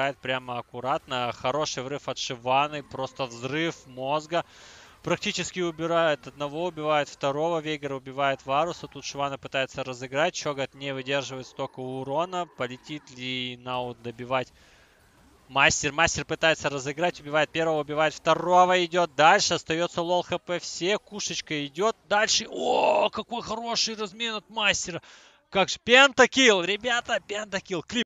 Играет прямо аккуратно. Хороший врыв от Шиваны. Просто взрыв мозга. Практически убирает одного, убивает второго. Вейгер убивает Варуса. Тут Шивана пытается разыграть. Чогат не выдерживает столько урона. Полетит ли Наут добивать Мастер, мастер пытается разыграть, убивает первого, убивает второго, идет дальше, остается лол хп все, кушечка идет дальше. О, какой хороший размен от мастера. Как же, пентакил, ребята, пентакил, клип.